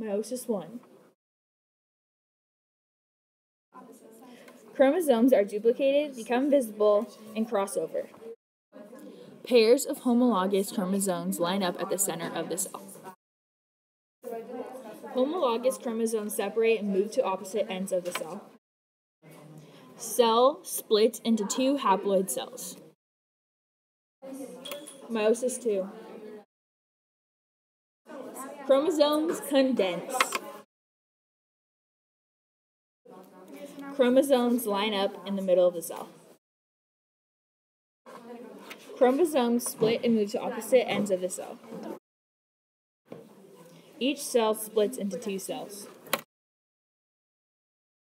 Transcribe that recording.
Meiosis 1. Chromosomes are duplicated, become visible, and cross over. Pairs of homologous chromosomes line up at the center of the cell. Homologous chromosomes separate and move to opposite ends of the cell. Cell splits into two haploid cells. Meiosis 2. Chromosomes condense. Chromosomes line up in the middle of the cell. Chromosomes split and move to opposite ends of the cell. Each cell splits into two cells.